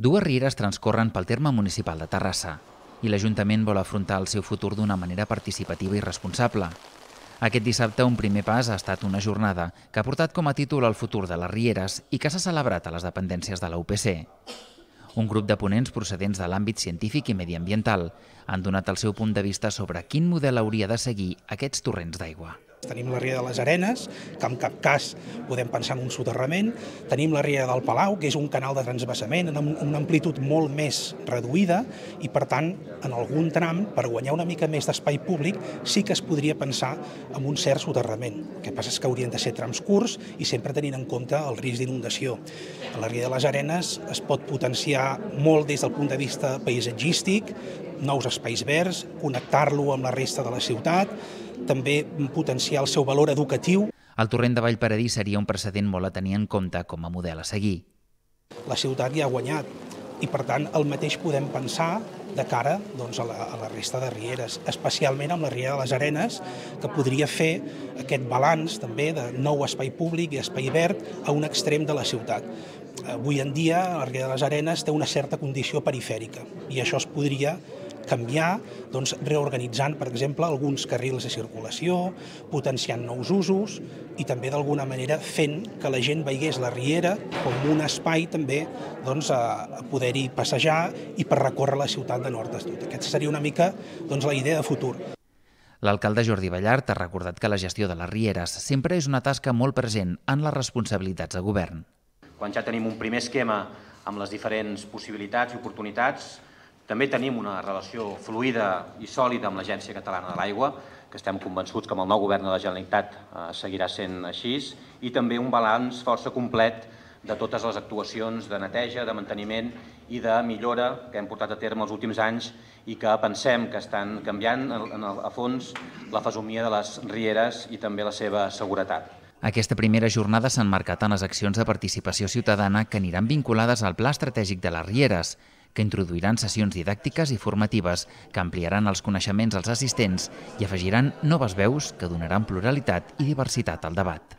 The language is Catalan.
Dues rieres transcorren pel terme municipal de Terrassa i l'Ajuntament vol afrontar el seu futur d'una manera participativa i responsable. Aquest dissabte un primer pas ha estat una jornada que ha portat com a títol el futur de les rieres i que s'ha celebrat a les dependències de la UPC. Un grup de ponents procedents de l'àmbit científic i mediambiental han donat el seu punt de vista sobre quin model hauria de seguir aquests torrents d'aigua. Tenim la Ria de les Arenes, que en cap cas podem pensar en un soterrament. Tenim la Ria del Palau, que és un canal de transbassament amb una amplitud molt més reduïda i, per tant, en algun tram, per guanyar una mica més d'espai públic, sí que es podria pensar en un cert soterrament. El que passa és que haurien de ser trams curts i sempre tenint en compte el risc d'inundació. A la Ria de les Arenes es pot potenciar molt des del punt de vista paisatgístic, nous espais verds, connectar-lo amb la resta de la ciutat, també potenciar el seu valor educatiu. El torrent de Vallparadís seria un precedent molt a tenir en compte com a model a seguir. La ciutat ja ha guanyat i, per tant, el mateix podem pensar de cara doncs, a, la, a la resta de rieres, especialment amb la Riera de les Arenes, que podria fer aquest balanç també de nou espai públic i espai verd a un extrem de la ciutat. Avui en dia la Riera de les Arenes té una certa condició perifèrica i això es podria canviar doncs, reorganitzant, per exemple, alguns carrils de circulació, potenciant nous usos i també d'alguna manera fent que la gent veigués la Riera com un espai també doncs, a, a poder-hi passejar i per recórrer la ciutat de nord a sud. Aquesta seria una mica doncs, la idea de futur. L'alcalde Jordi Ballart ha recordat que la gestió de les rieres sempre és una tasca molt present en les responsabilitats de govern. Quan ja tenim un primer esquema amb les diferents possibilitats i oportunitats, també tenim una relació fluida i sòlida amb l'Agència Catalana de l'Aigua, que estem convençuts que amb el nou govern de la Generalitat eh, seguirà sent així, i també un balanç força complet de totes les actuacions de neteja, de manteniment i de millora que hem portat a terme els últims anys i que pensem que estan canviant en el, a fons la fesomia de les rieres i també la seva seguretat. Aquesta primera jornada s'han marcat en les accions de participació ciutadana que aniran vinculades al Pla Estratègic de les Rieres, que introduiran sessions didàctiques i formatives que ampliaran els coneixements als assistents i afegiran noves veus que donaran pluralitat i diversitat al debat. En.